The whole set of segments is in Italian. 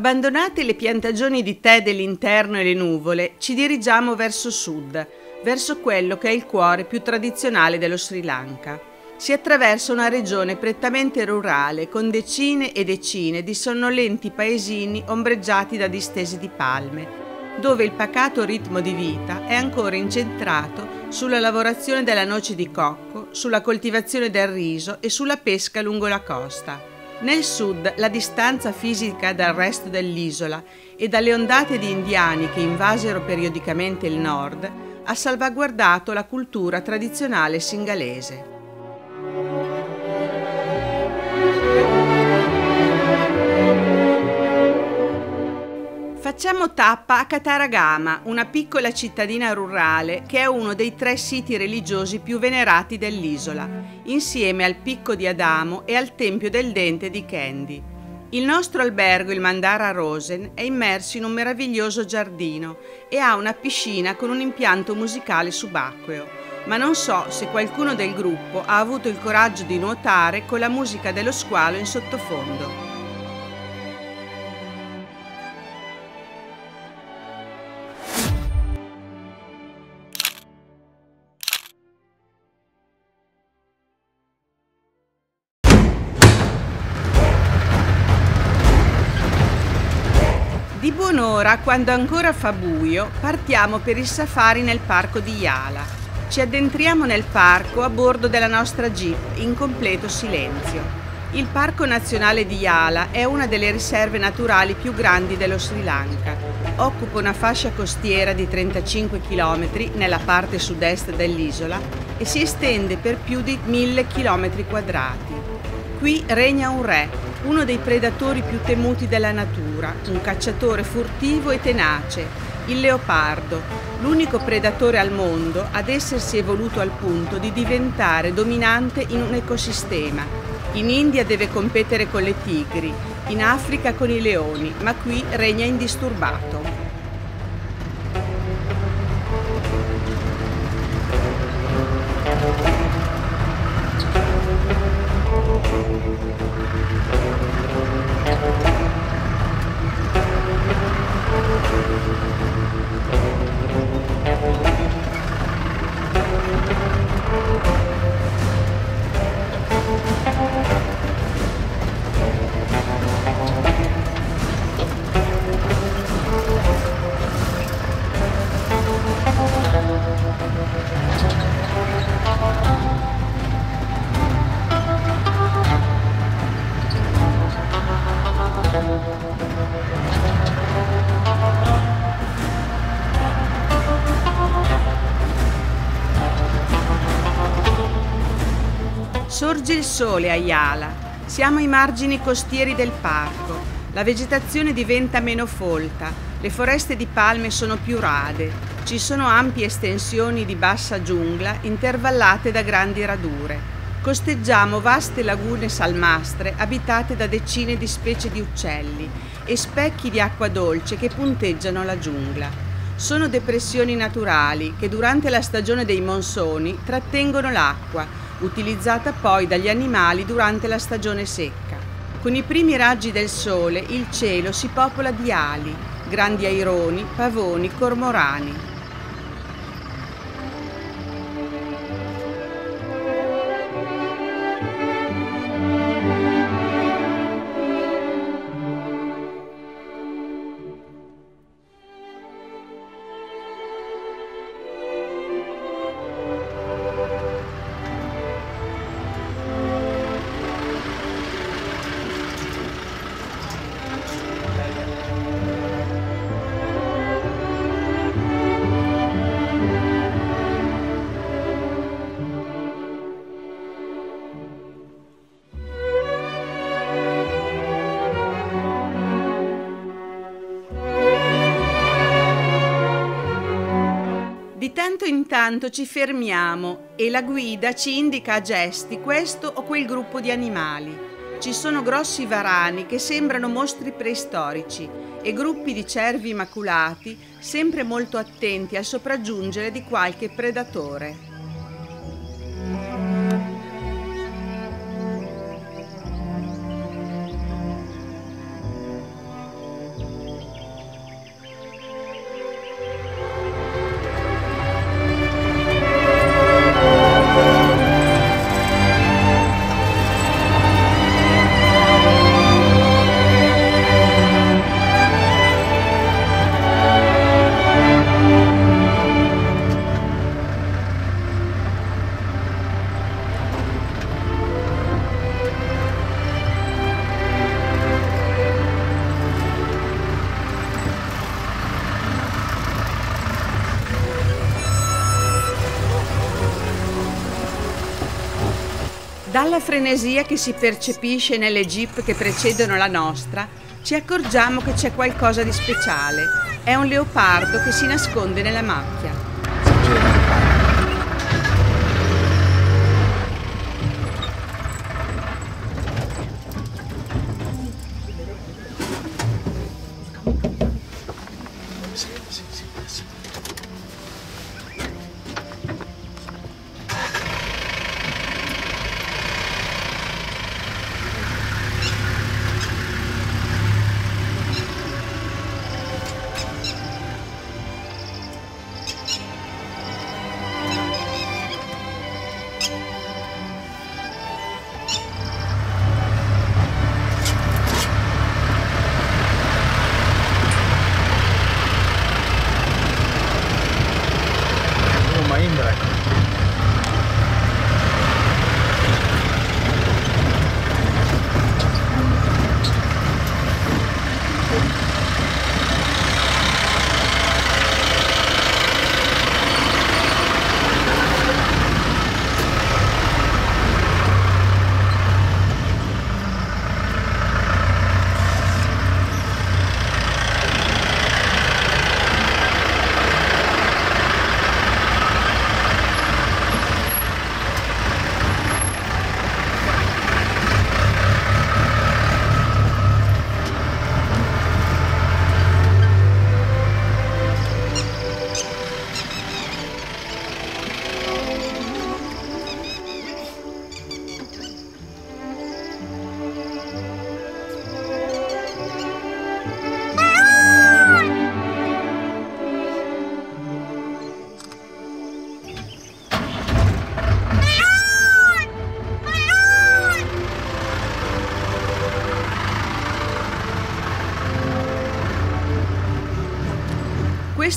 Abbandonate le piantagioni di tè dell'interno e le nuvole, ci dirigiamo verso sud, verso quello che è il cuore più tradizionale dello Sri Lanka. Si attraversa una regione prettamente rurale con decine e decine di sonnolenti paesini ombreggiati da distese di palme, dove il pacato ritmo di vita è ancora incentrato sulla lavorazione della noce di cocco, sulla coltivazione del riso e sulla pesca lungo la costa. Nel sud la distanza fisica dal resto dell'isola e dalle ondate di indiani che invasero periodicamente il nord ha salvaguardato la cultura tradizionale singalese. Facciamo tappa a Kataragama, una piccola cittadina rurale che è uno dei tre siti religiosi più venerati dell'isola, insieme al Picco di Adamo e al Tempio del Dente di Candy. Il nostro albergo, il Mandara Rosen, è immerso in un meraviglioso giardino e ha una piscina con un impianto musicale subacqueo, ma non so se qualcuno del gruppo ha avuto il coraggio di nuotare con la musica dello squalo in sottofondo. Buon'ora, quando ancora fa buio, partiamo per il safari nel parco di Yala. Ci addentriamo nel parco a bordo della nostra jeep, in completo silenzio. Il Parco Nazionale di Yala è una delle riserve naturali più grandi dello Sri Lanka. Occupa una fascia costiera di 35 km nella parte sud-est dell'isola e si estende per più di 1000 km quadrati. Qui regna un re, uno dei predatori più temuti della natura, un cacciatore furtivo e tenace, il leopardo, l'unico predatore al mondo ad essersi evoluto al punto di diventare dominante in un ecosistema. In India deve competere con le tigri, in Africa con i leoni, ma qui regna indisturbato. Sorge il sole a Iala. Siamo ai margini costieri del parco. La vegetazione diventa meno folta, le foreste di palme sono più rade, ci sono ampie estensioni di bassa giungla intervallate da grandi radure. Costeggiamo vaste lagune salmastre abitate da decine di specie di uccelli e specchi di acqua dolce che punteggiano la giungla. Sono depressioni naturali che durante la stagione dei monsoni trattengono l'acqua, utilizzata poi dagli animali durante la stagione secca. Con i primi raggi del sole il cielo si popola di ali, grandi aironi, pavoni, cormorani. Tanto in tanto ci fermiamo e la guida ci indica a gesti questo o quel gruppo di animali. Ci sono grossi varani che sembrano mostri preistorici e gruppi di cervi maculati sempre molto attenti al sopraggiungere di qualche predatore. Dalla frenesia che si percepisce nelle jeep che precedono la nostra, ci accorgiamo che c'è qualcosa di speciale. È un leopardo che si nasconde nella macchia.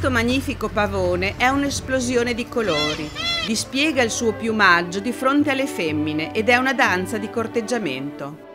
Questo magnifico pavone è un'esplosione di colori, dispiega il suo piumaggio di fronte alle femmine ed è una danza di corteggiamento.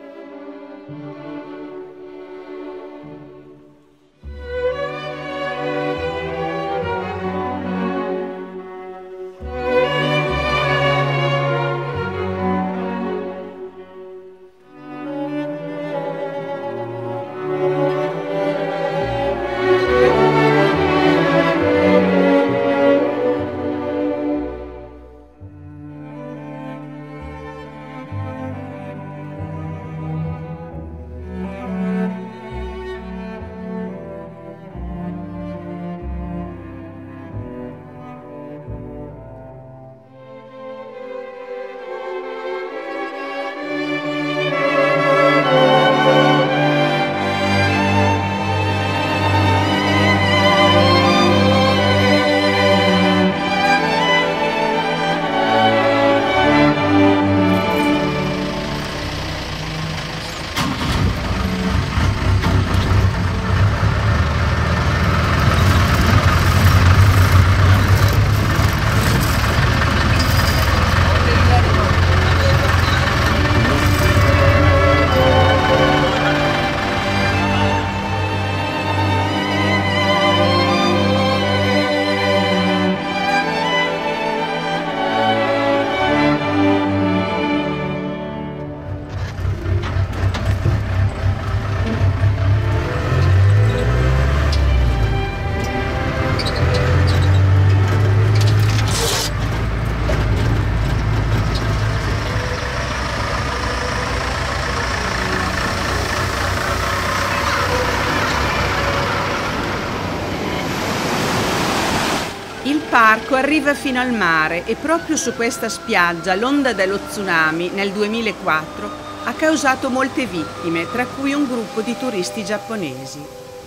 Arriva fino al mare e proprio su questa spiaggia l'onda dello tsunami nel 2004 ha causato molte vittime, tra cui un gruppo di turisti giapponesi.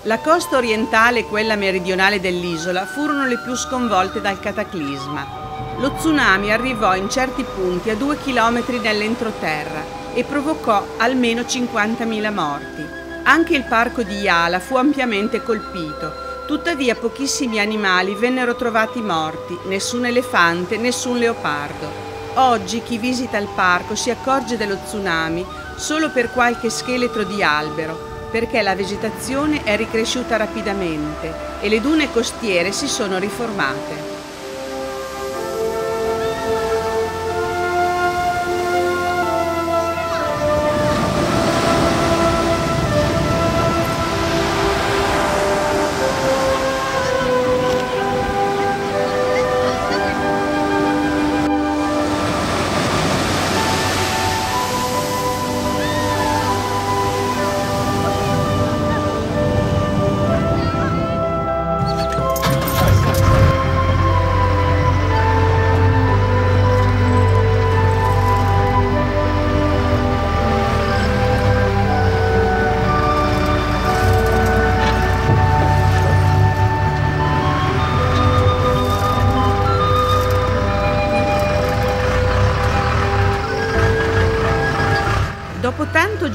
La costa orientale e quella meridionale dell'isola furono le più sconvolte dal cataclisma. Lo tsunami arrivò in certi punti a due chilometri nell'entroterra e provocò almeno 50.000 morti. Anche il parco di Yala fu ampiamente colpito Tuttavia pochissimi animali vennero trovati morti, nessun elefante, nessun leopardo. Oggi chi visita il parco si accorge dello tsunami solo per qualche scheletro di albero, perché la vegetazione è ricresciuta rapidamente e le dune costiere si sono riformate.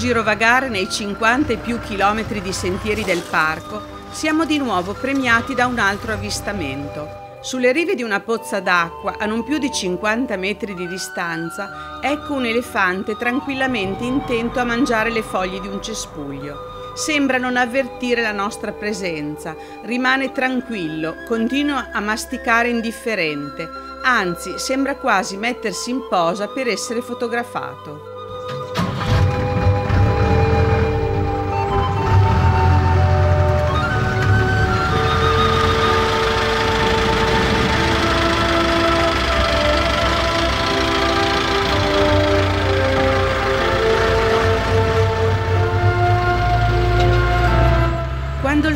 Girovagare nei 50 e più chilometri di sentieri del parco, siamo di nuovo premiati da un altro avvistamento. Sulle rive di una pozza d'acqua, a non più di 50 metri di distanza, ecco un elefante tranquillamente intento a mangiare le foglie di un cespuglio. Sembra non avvertire la nostra presenza, rimane tranquillo, continua a masticare indifferente, anzi sembra quasi mettersi in posa per essere fotografato.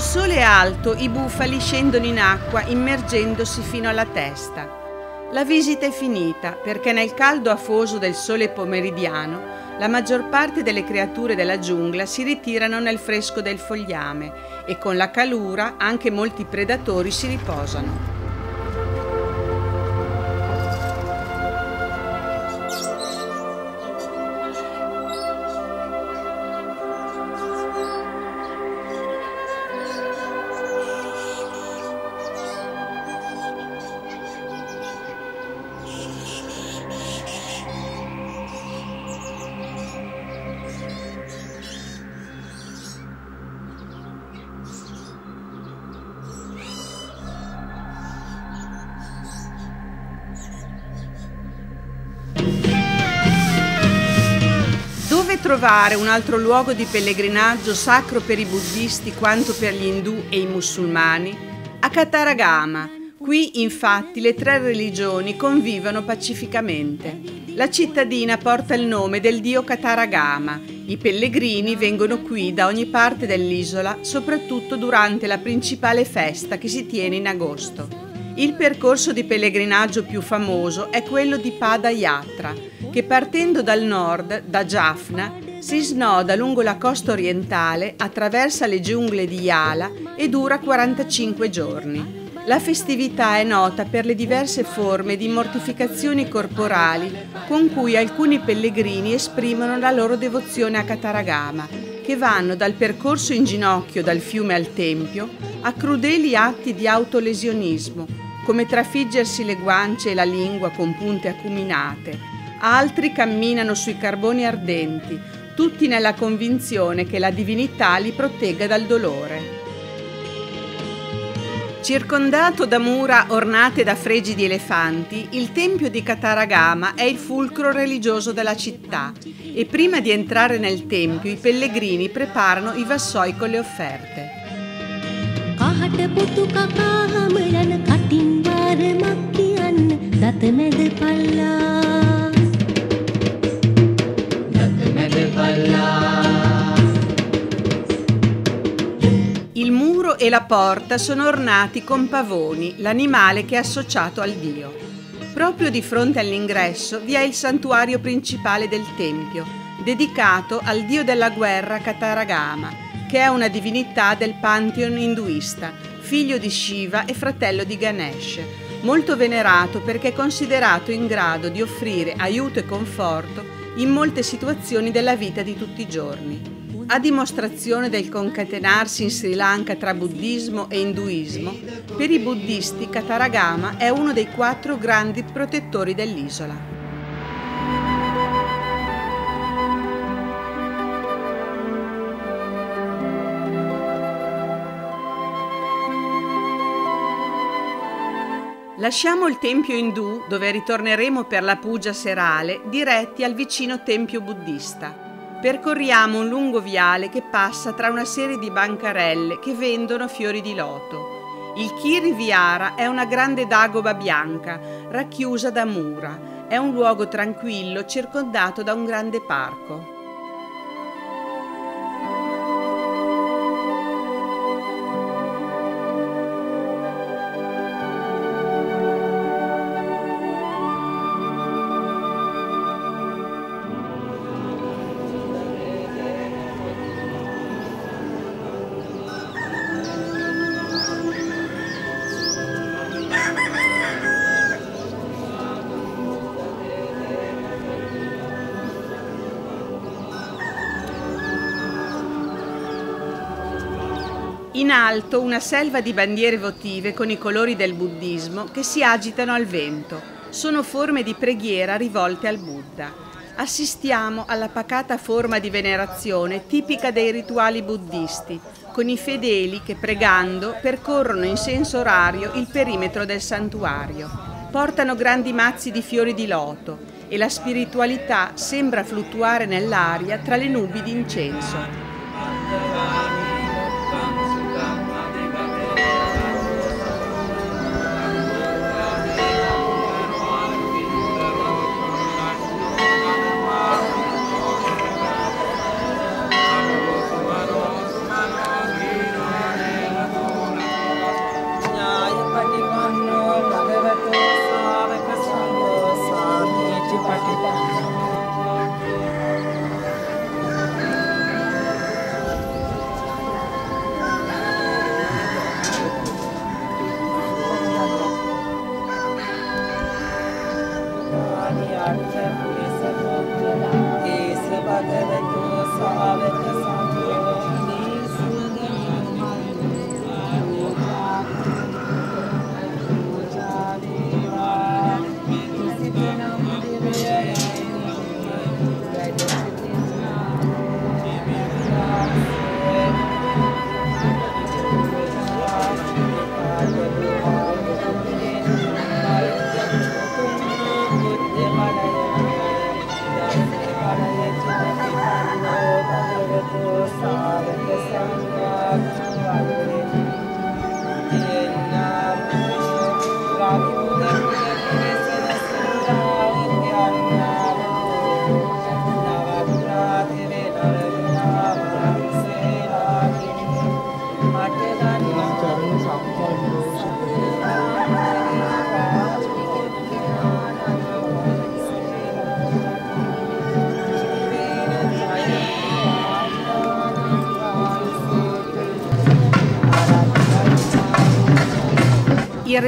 Sole è alto, i bufali scendono in acqua immergendosi fino alla testa. La visita è finita perché nel caldo afoso del sole pomeridiano la maggior parte delle creature della giungla si ritirano nel fresco del fogliame e con la calura anche molti predatori si riposano. Trovare un altro luogo di pellegrinaggio sacro per i buddisti quanto per gli indù e i musulmani? A Kataragama. Qui infatti le tre religioni convivono pacificamente. La cittadina porta il nome del dio Kataragama. I pellegrini vengono qui da ogni parte dell'isola, soprattutto durante la principale festa che si tiene in agosto. Il percorso di pellegrinaggio più famoso è quello di Pada Yatra, che partendo dal nord, da Jaffna, si snoda lungo la costa orientale, attraversa le giungle di Yala e dura 45 giorni. La festività è nota per le diverse forme di mortificazioni corporali con cui alcuni pellegrini esprimono la loro devozione a Kataragama, che vanno dal percorso in ginocchio dal fiume al tempio a crudeli atti di autolesionismo, come trafiggersi le guance e la lingua con punte acuminate. Altri camminano sui carboni ardenti, tutti nella convinzione che la divinità li protegga dal dolore. Circondato da mura ornate da fregi di elefanti, il tempio di Kataragama è il fulcro religioso della città e prima di entrare nel tempio i pellegrini preparano i vassoi con le offerte. Kahata Il muro e la porta sono ornati con pavoni, l'animale che è associato al dio. Proprio di fronte all'ingresso vi è il santuario principale del tempio, dedicato al dio della guerra Kataragama, che è una divinità del pantheon induista, figlio di Shiva e fratello di Ganesh, molto venerato perché considerato in grado di offrire aiuto e conforto in molte situazioni della vita di tutti i giorni. A dimostrazione del concatenarsi in Sri Lanka tra buddismo e induismo, per i buddisti Kataragama è uno dei quattro grandi protettori dell'isola. Lasciamo il tempio indù, dove ritorneremo per la pugia serale, diretti al vicino tempio buddista. Percorriamo un lungo viale che passa tra una serie di bancarelle che vendono fiori di loto. Il Kiri Viara è una grande dagoba bianca, racchiusa da mura. È un luogo tranquillo circondato da un grande parco. In alto una selva di bandiere votive con i colori del buddismo che si agitano al vento. Sono forme di preghiera rivolte al Buddha. Assistiamo alla pacata forma di venerazione tipica dei rituali buddisti, con i fedeli che pregando percorrono in senso orario il perimetro del santuario. Portano grandi mazzi di fiori di loto e la spiritualità sembra fluttuare nell'aria tra le nubi d'incenso.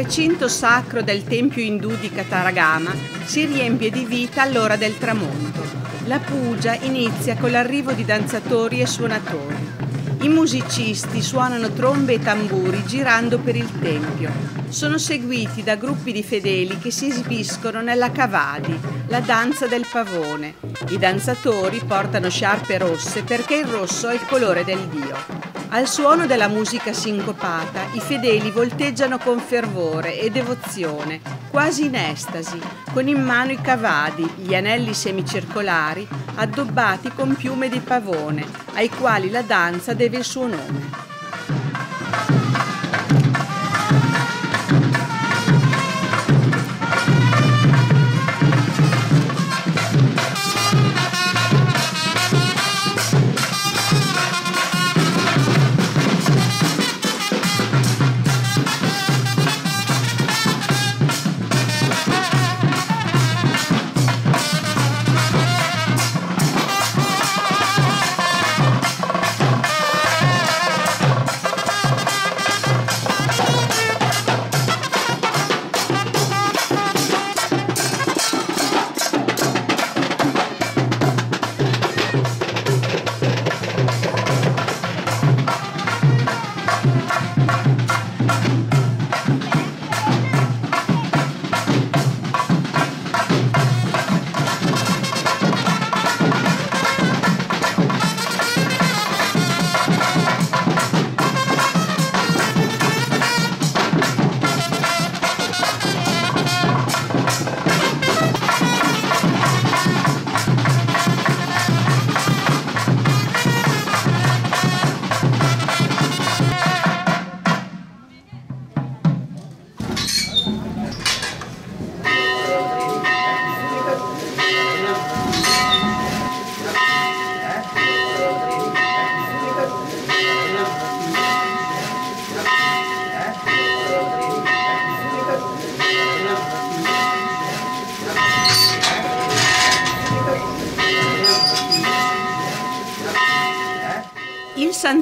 Recinto sacro del tempio indù di Kataragama si riempie di vita all'ora del tramonto. La pugia inizia con l'arrivo di danzatori e suonatori. I musicisti suonano trombe e tamburi girando per il tempio. Sono seguiti da gruppi di fedeli che si esibiscono nella Cavadi, la danza del pavone. I danzatori portano sciarpe rosse perché il rosso è il colore del dio. Al suono della musica sincopata, i fedeli volteggiano con fervore e devozione, quasi in estasi, con in mano i cavadi, gli anelli semicircolari, addobbati con piume di pavone, ai quali la danza deve il suo nome.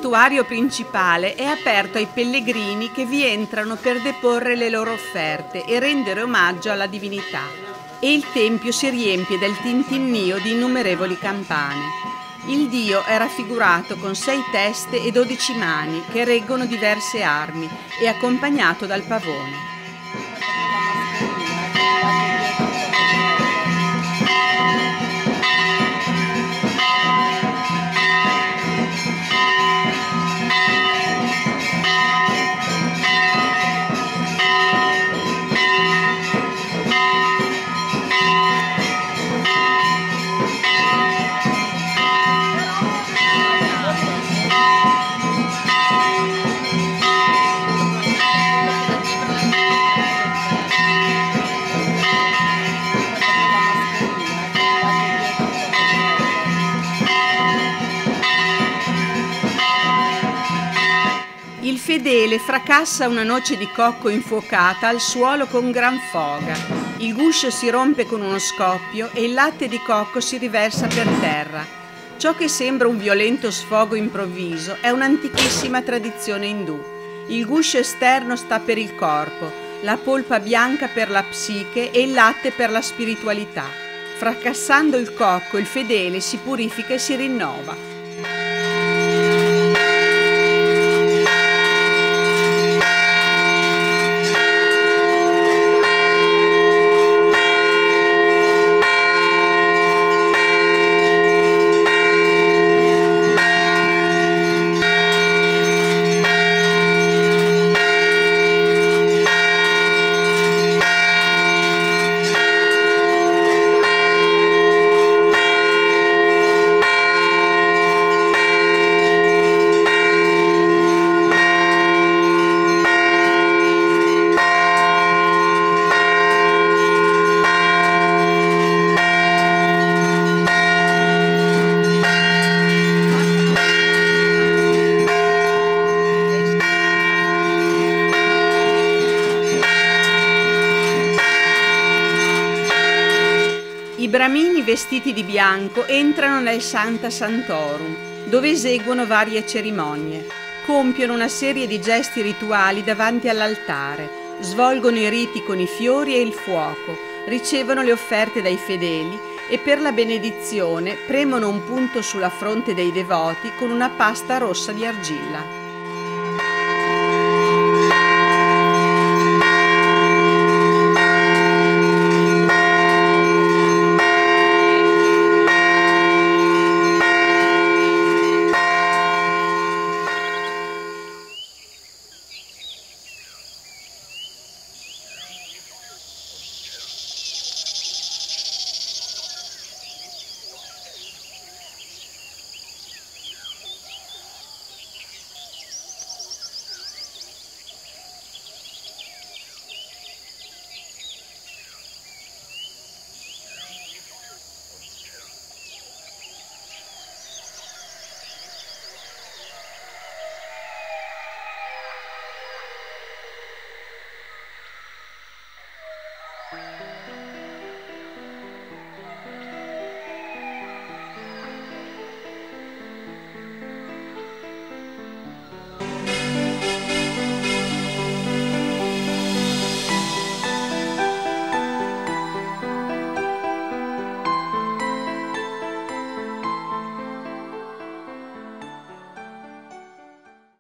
Santuario principale è aperto ai pellegrini che vi entrano per deporre le loro offerte e rendere omaggio alla divinità e il tempio si riempie del tintinnio di innumerevoli campane. Il dio è raffigurato con sei teste e dodici mani che reggono diverse armi e accompagnato dal pavone. Fedele fracassa una noce di cocco infuocata al suolo con gran foga. Il guscio si rompe con uno scoppio e il latte di cocco si riversa per terra. Ciò che sembra un violento sfogo improvviso è un'antichissima tradizione indù. Il guscio esterno sta per il corpo, la polpa bianca per la psiche e il latte per la spiritualità. Fracassando il cocco, il fedele si purifica e si rinnova. Vestiti di bianco entrano nel Santa Santorum, dove eseguono varie cerimonie. Compiono una serie di gesti rituali davanti all'altare, svolgono i riti con i fiori e il fuoco, ricevono le offerte dai fedeli e per la benedizione premono un punto sulla fronte dei devoti con una pasta rossa di argilla.